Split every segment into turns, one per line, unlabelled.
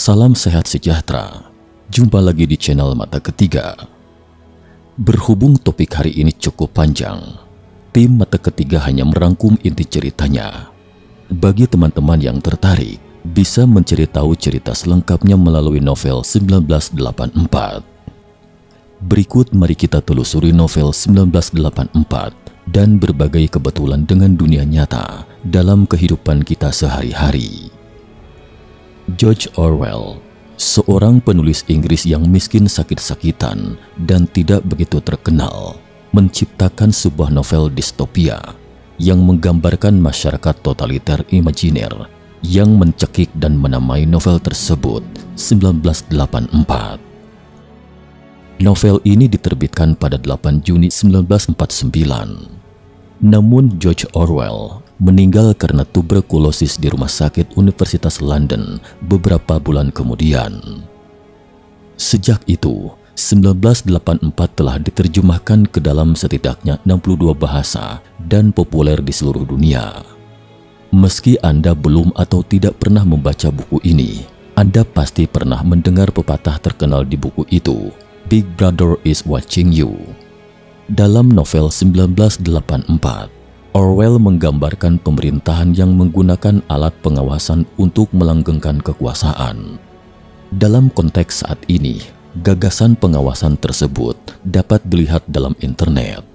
Salam sehat sejahtera. Jumpa lagi di channel Mata Ketiga. Berhubung topik hari ini cukup panjang, tim Mata Ketiga hanya merangkum inti ceritanya. Bagi teman-teman yang tertarik, bisa mencari tahu cerita selengkapnya melalui novel 1984. Berikut mari kita telusuri novel 1984 dan berbagai kebetulan dengan dunia nyata dalam kehidupan kita sehari-hari. George Orwell, seorang penulis Inggris yang miskin sakit-sakitan dan tidak begitu terkenal, menciptakan sebuah novel distopia yang menggambarkan masyarakat totaliter imajiner yang mencekik dan menamai novel tersebut 1984. Novel ini diterbitkan pada 8 Juni 1949. Namun George Orwell meninggal karena tuberkulosis di rumah sakit Universitas London beberapa bulan kemudian. Sejak itu, 1984 telah diterjemahkan ke dalam setidaknya 62 bahasa dan populer di seluruh dunia. Meski Anda belum atau tidak pernah membaca buku ini, Anda pasti pernah mendengar pepatah terkenal di buku itu, Big Brother is watching you. Dalam novel 1984, Orwell menggambarkan pemerintahan yang menggunakan alat pengawasan untuk melanggengkan kekuasaan. Dalam konteks saat ini, gagasan pengawasan tersebut dapat dilihat dalam internet.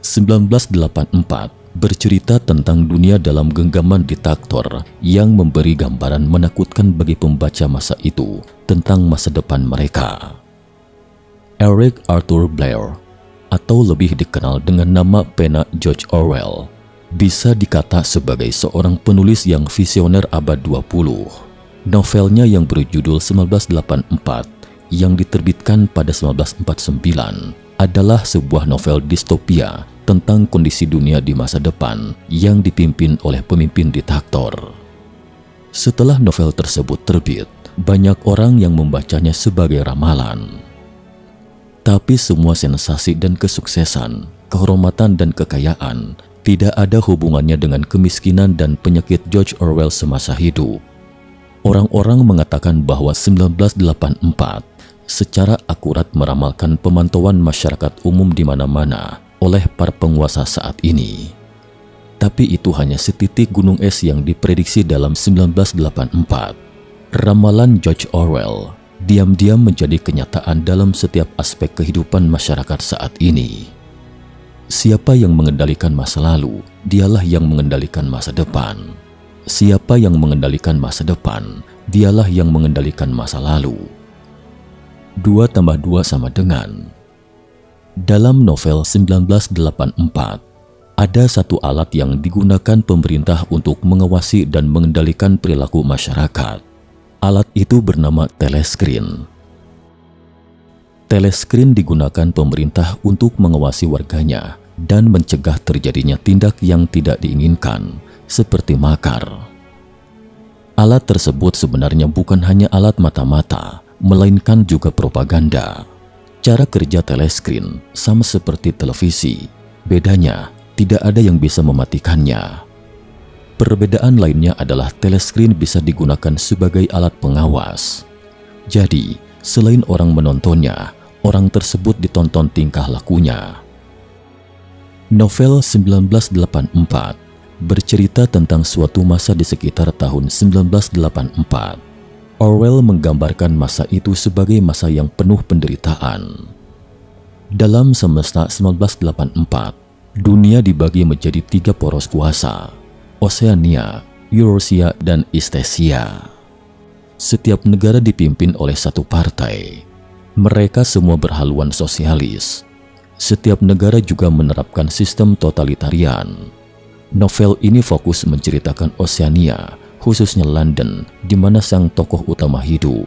1984 bercerita tentang dunia dalam genggaman diktator yang memberi gambaran menakutkan bagi pembaca masa itu tentang masa depan mereka. Eric Arthur Blair atau lebih dikenal dengan nama pena George Orwell, bisa dikata sebagai seorang penulis yang visioner abad 20. Novelnya yang berjudul 1984 yang diterbitkan pada 1949 adalah sebuah novel distopia tentang kondisi dunia di masa depan yang dipimpin oleh pemimpin diktator. Setelah novel tersebut terbit, banyak orang yang membacanya sebagai ramalan. Tapi semua sensasi dan kesuksesan, kehormatan dan kekayaan tidak ada hubungannya dengan kemiskinan dan penyakit George Orwell semasa hidup. Orang-orang mengatakan bahwa 1984 secara akurat meramalkan pemantauan masyarakat umum di mana-mana oleh para penguasa saat ini. Tapi itu hanya setitik gunung es yang diprediksi dalam 1984. Ramalan George Orwell diam-diam menjadi kenyataan dalam setiap aspek kehidupan masyarakat saat ini. Siapa yang mengendalikan masa lalu, dialah yang mengendalikan masa depan. Siapa yang mengendalikan masa depan, dialah yang mengendalikan masa lalu. Dua tambah dua sama dengan Dalam novel 1984, ada satu alat yang digunakan pemerintah untuk mengawasi dan mengendalikan perilaku masyarakat. Alat itu bernama telescreen. Telescreen digunakan pemerintah untuk mengawasi warganya dan mencegah terjadinya tindak yang tidak diinginkan, seperti makar. Alat tersebut sebenarnya bukan hanya alat mata-mata, melainkan juga propaganda. Cara kerja telescreen sama seperti televisi, bedanya tidak ada yang bisa mematikannya. Perbedaan lainnya adalah telescreen bisa digunakan sebagai alat pengawas. Jadi, selain orang menontonnya, orang tersebut ditonton tingkah lakunya. Novel 1984 bercerita tentang suatu masa di sekitar tahun 1984. Orwell menggambarkan masa itu sebagai masa yang penuh penderitaan. Dalam semesta 1984, dunia dibagi menjadi tiga poros kuasa Oceania, Eurasia, dan Istesia. Setiap negara dipimpin oleh satu partai. Mereka semua berhaluan sosialis. Setiap negara juga menerapkan sistem totalitarian. Novel ini fokus menceritakan Oceania, khususnya London, di mana sang tokoh utama hidup.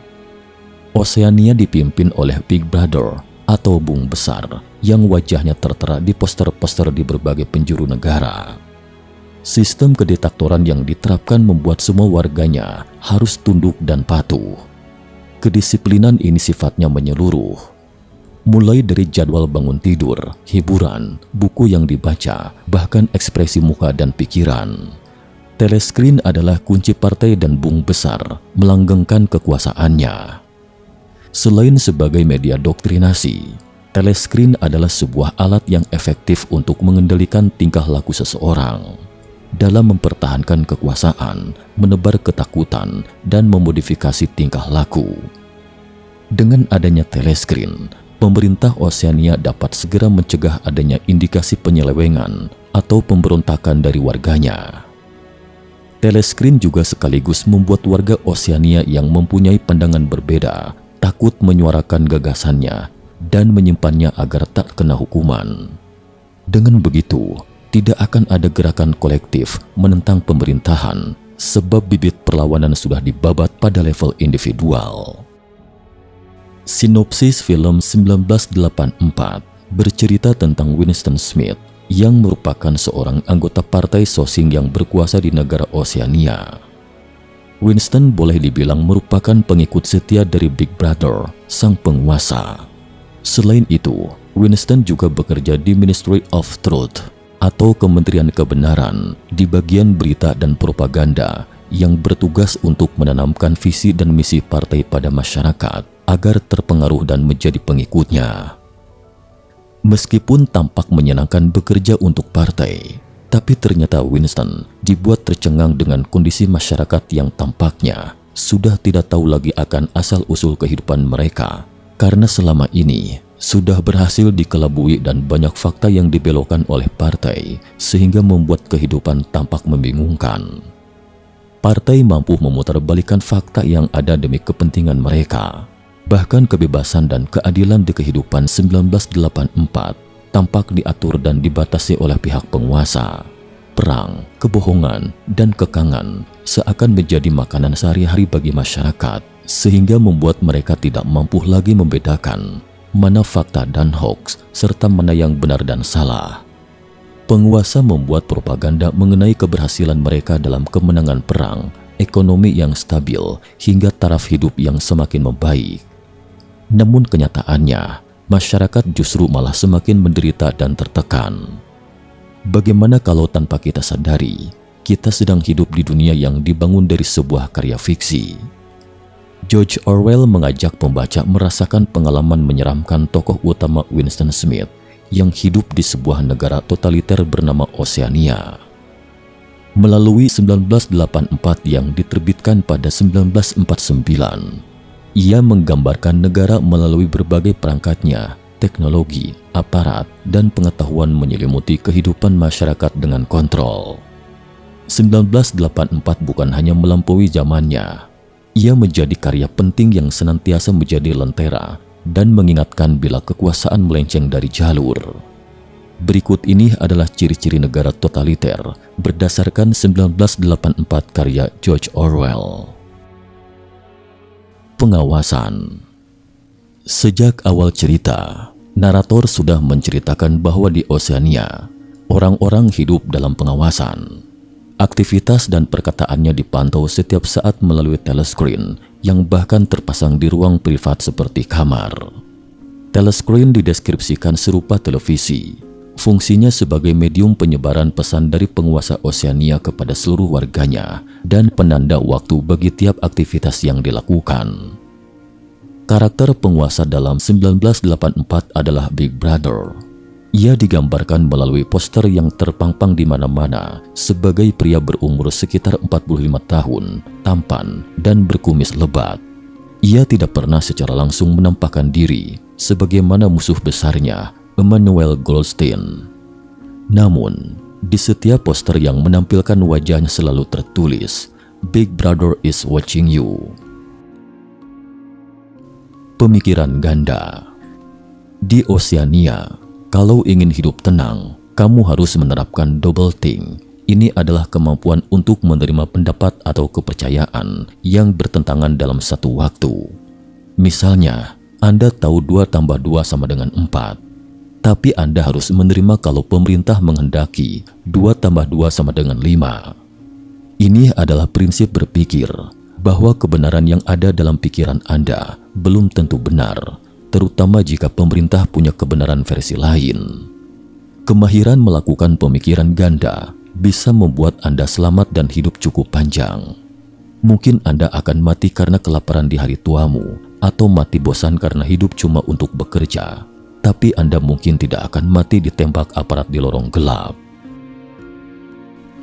Oceania dipimpin oleh Big Brother atau Bung Besar yang wajahnya tertera di poster-poster di berbagai penjuru negara. Sistem kediktatoran yang diterapkan membuat semua warganya harus tunduk dan patuh. Kedisiplinan ini sifatnya menyeluruh, mulai dari jadwal bangun tidur, hiburan, buku yang dibaca, bahkan ekspresi muka dan pikiran. teleskrin adalah kunci partai dan bung besar melanggengkan kekuasaannya. Selain sebagai media doktrinasi, teleskrin adalah sebuah alat yang efektif untuk mengendalikan tingkah laku seseorang dalam mempertahankan kekuasaan, menebar ketakutan, dan memodifikasi tingkah laku. Dengan adanya teleskrin, pemerintah Oceania dapat segera mencegah adanya indikasi penyelewengan atau pemberontakan dari warganya. Teleskrin juga sekaligus membuat warga Oceania yang mempunyai pandangan berbeda takut menyuarakan gagasannya dan menyimpannya agar tak kena hukuman. Dengan begitu, tidak akan ada gerakan kolektif menentang pemerintahan sebab bibit perlawanan sudah dibabat pada level individual. Sinopsis film 1984 bercerita tentang Winston Smith yang merupakan seorang anggota partai Sosing yang berkuasa di negara Oceania. Winston boleh dibilang merupakan pengikut setia dari Big Brother, sang penguasa. Selain itu, Winston juga bekerja di Ministry of Truth atau Kementerian Kebenaran di bagian berita dan propaganda yang bertugas untuk menanamkan visi dan misi partai pada masyarakat agar terpengaruh dan menjadi pengikutnya. Meskipun tampak menyenangkan bekerja untuk partai, tapi ternyata Winston dibuat tercengang dengan kondisi masyarakat yang tampaknya sudah tidak tahu lagi akan asal-usul kehidupan mereka karena selama ini sudah berhasil dikelabui dan banyak fakta yang dibelokkan oleh partai sehingga membuat kehidupan tampak membingungkan. Partai mampu memutarbalikan fakta yang ada demi kepentingan mereka. Bahkan kebebasan dan keadilan di kehidupan 1984 tampak diatur dan dibatasi oleh pihak penguasa. Perang, kebohongan, dan kekangan seakan menjadi makanan sehari-hari bagi masyarakat sehingga membuat mereka tidak mampu lagi membedakan mana fakta dan hoax, serta mana yang benar dan salah. Penguasa membuat propaganda mengenai keberhasilan mereka dalam kemenangan perang, ekonomi yang stabil, hingga taraf hidup yang semakin membaik. Namun kenyataannya, masyarakat justru malah semakin menderita dan tertekan. Bagaimana kalau tanpa kita sadari, kita sedang hidup di dunia yang dibangun dari sebuah karya fiksi? George Orwell mengajak pembaca merasakan pengalaman menyeramkan tokoh utama Winston Smith yang hidup di sebuah negara totaliter bernama Oceania. Melalui 1984 yang diterbitkan pada 1949, ia menggambarkan negara melalui berbagai perangkatnya, teknologi, aparat, dan pengetahuan menyelimuti kehidupan masyarakat dengan kontrol. 1984 bukan hanya melampaui zamannya, ia menjadi karya penting yang senantiasa menjadi lentera dan mengingatkan bila kekuasaan melenceng dari jalur. Berikut ini adalah ciri-ciri negara totaliter berdasarkan 1984 karya George Orwell. Pengawasan Sejak awal cerita, narator sudah menceritakan bahwa di Oceania, orang-orang hidup dalam pengawasan. Aktivitas dan perkataannya dipantau setiap saat melalui telescreen yang bahkan terpasang di ruang privat seperti kamar. Telescreen dideskripsikan serupa televisi. Fungsinya sebagai medium penyebaran pesan dari penguasa Oceania kepada seluruh warganya dan penanda waktu bagi tiap aktivitas yang dilakukan. Karakter penguasa dalam 1984 adalah Big Brother ia digambarkan melalui poster yang terpampang di mana-mana sebagai pria berumur sekitar 45 tahun, tampan, dan berkumis lebat. Ia tidak pernah secara langsung menampakkan diri sebagaimana musuh besarnya, Emmanuel Goldstein. Namun, di setiap poster yang menampilkan wajahnya selalu tertulis, Big Brother is watching you. Pemikiran ganda Di Oceania, kalau ingin hidup tenang, kamu harus menerapkan double think. Ini adalah kemampuan untuk menerima pendapat atau kepercayaan yang bertentangan dalam satu waktu. Misalnya, Anda tahu 2 tambah 2 sama dengan 4. Tapi Anda harus menerima kalau pemerintah menghendaki 2 tambah 2 sama dengan 5. Ini adalah prinsip berpikir bahwa kebenaran yang ada dalam pikiran Anda belum tentu benar terutama jika pemerintah punya kebenaran versi lain. Kemahiran melakukan pemikiran ganda bisa membuat Anda selamat dan hidup cukup panjang. Mungkin Anda akan mati karena kelaparan di hari tuamu, atau mati bosan karena hidup cuma untuk bekerja. Tapi Anda mungkin tidak akan mati ditembak aparat di lorong gelap.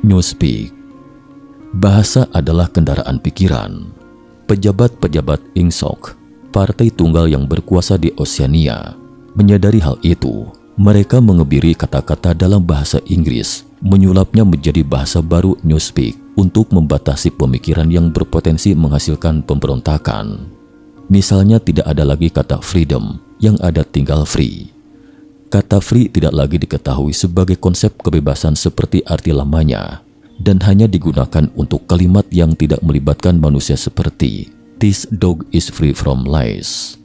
Newspeak Bahasa adalah kendaraan pikiran. Pejabat-pejabat Ingsok, partai tunggal yang berkuasa di Oceania, menyadari hal itu. Mereka mengebiri kata-kata dalam bahasa Inggris, menyulapnya menjadi bahasa baru Newspeak untuk membatasi pemikiran yang berpotensi menghasilkan pemberontakan. Misalnya tidak ada lagi kata freedom, yang ada tinggal free. Kata free tidak lagi diketahui sebagai konsep kebebasan seperti arti lamanya, dan hanya digunakan untuk kalimat yang tidak melibatkan manusia seperti This dog is free from lies.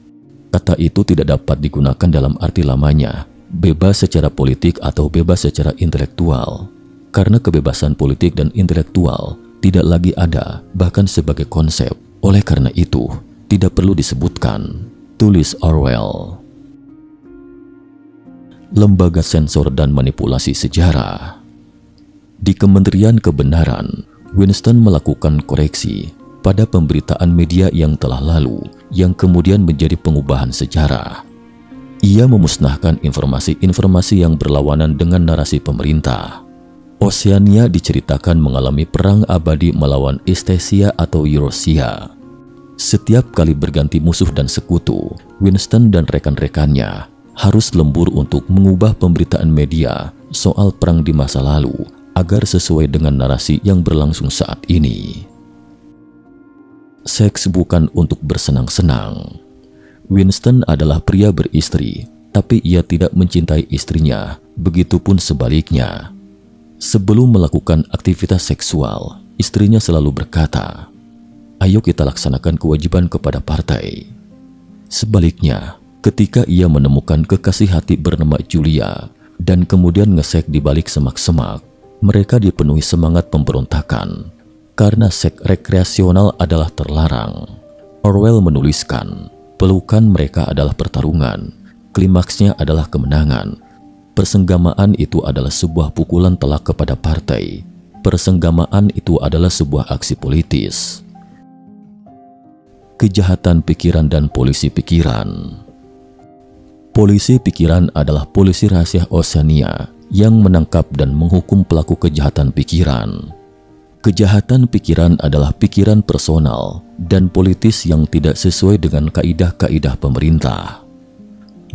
Kata itu tidak dapat digunakan dalam arti lamanya, bebas secara politik atau bebas secara intelektual karena kebebasan politik dan intelektual tidak lagi ada bahkan sebagai konsep. Oleh karena itu, tidak perlu disebutkan, tulis Orwell. Lembaga Sensor dan Manipulasi Sejarah Di Kementerian Kebenaran, Winston melakukan koreksi pada pemberitaan media yang telah lalu yang kemudian menjadi pengubahan sejarah. Ia memusnahkan informasi-informasi yang berlawanan dengan narasi pemerintah Oceania diceritakan mengalami perang abadi melawan Estesia atau Eurosia. Setiap kali berganti musuh dan sekutu, Winston dan rekan-rekannya harus lembur untuk mengubah pemberitaan media soal perang di masa lalu agar sesuai dengan narasi yang berlangsung saat ini. Seks bukan untuk bersenang-senang. Winston adalah pria beristri, tapi ia tidak mencintai istrinya, begitupun sebaliknya. Sebelum melakukan aktivitas seksual, istrinya selalu berkata, "Ayo kita laksanakan kewajiban kepada partai." Sebaliknya, ketika ia menemukan kekasih hati bernama Julia dan kemudian ngesek di balik semak-semak, mereka dipenuhi semangat pemberontakan karena seks rekreasional adalah terlarang. Orwell menuliskan, pelukan mereka adalah pertarungan, klimaksnya adalah kemenangan, Persenggamaan itu adalah sebuah pukulan telak kepada partai. Persenggamaan itu adalah sebuah aksi politis. Kejahatan pikiran dan polisi pikiran Polisi pikiran adalah polisi rahasia Oceania yang menangkap dan menghukum pelaku kejahatan pikiran. Kejahatan pikiran adalah pikiran personal dan politis yang tidak sesuai dengan kaidah-kaidah pemerintah.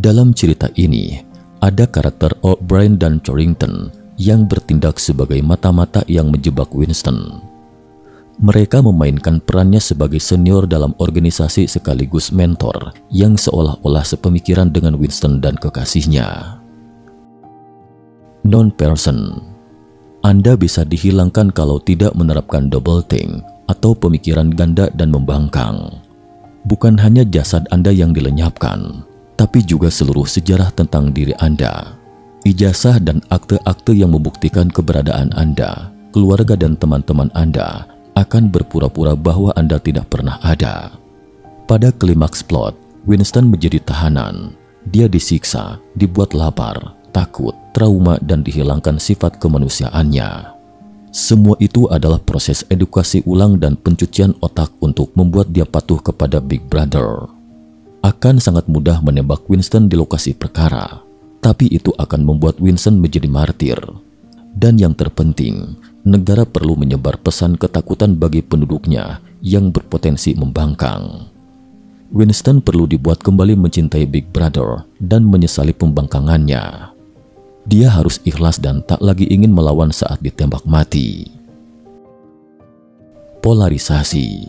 Dalam cerita ini, ada karakter O'Brien dan Charrington yang bertindak sebagai mata-mata yang menjebak Winston. Mereka memainkan perannya sebagai senior dalam organisasi sekaligus mentor yang seolah-olah sepemikiran dengan Winston dan kekasihnya. Non-person Anda bisa dihilangkan kalau tidak menerapkan double think atau pemikiran ganda dan membangkang. Bukan hanya jasad Anda yang dilenyapkan, tapi juga seluruh sejarah tentang diri Anda. Ijazah dan akte-akte yang membuktikan keberadaan Anda, keluarga dan teman-teman Anda akan berpura-pura bahwa Anda tidak pernah ada. Pada klimaks plot, Winston menjadi tahanan. Dia disiksa, dibuat lapar, takut, trauma, dan dihilangkan sifat kemanusiaannya. Semua itu adalah proses edukasi ulang dan pencucian otak untuk membuat dia patuh kepada Big Brother akan sangat mudah menembak Winston di lokasi perkara, tapi itu akan membuat Winston menjadi martir. Dan yang terpenting, negara perlu menyebar pesan ketakutan bagi penduduknya yang berpotensi membangkang. Winston perlu dibuat kembali mencintai Big Brother dan menyesali pembangkangannya. Dia harus ikhlas dan tak lagi ingin melawan saat ditembak mati. Polarisasi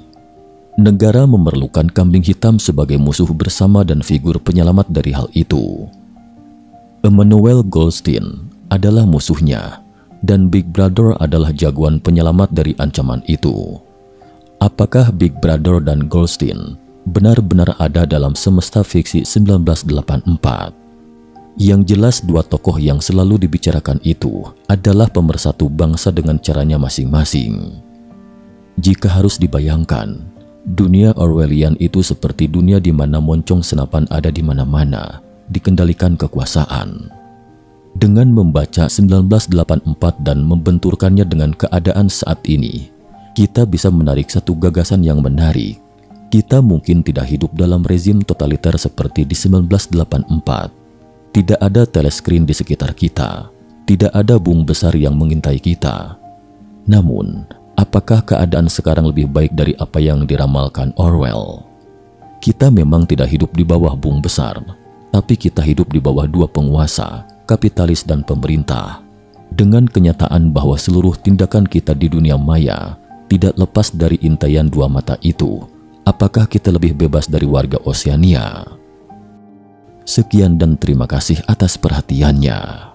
Negara memerlukan kambing hitam sebagai musuh bersama dan figur penyelamat dari hal itu. Emmanuel Goldstein adalah musuhnya, dan Big Brother adalah jagoan penyelamat dari ancaman itu. Apakah Big Brother dan Goldstein benar-benar ada dalam semesta fiksi 1984? Yang jelas dua tokoh yang selalu dibicarakan itu adalah pemersatu bangsa dengan caranya masing-masing. Jika harus dibayangkan, Dunia Orwellian itu seperti dunia di mana moncong senapan ada di mana-mana, dikendalikan kekuasaan. Dengan membaca 1984 dan membenturkannya dengan keadaan saat ini, kita bisa menarik satu gagasan yang menarik. Kita mungkin tidak hidup dalam rezim totaliter seperti di 1984. Tidak ada teleskrin di sekitar kita. Tidak ada bung besar yang mengintai kita. Namun, apakah keadaan sekarang lebih baik dari apa yang diramalkan Orwell? Kita memang tidak hidup di bawah bung besar, tapi kita hidup di bawah dua penguasa, kapitalis dan pemerintah. Dengan kenyataan bahwa seluruh tindakan kita di dunia maya tidak lepas dari intaian dua mata itu, apakah kita lebih bebas dari warga Oseania? Sekian dan terima kasih atas perhatiannya.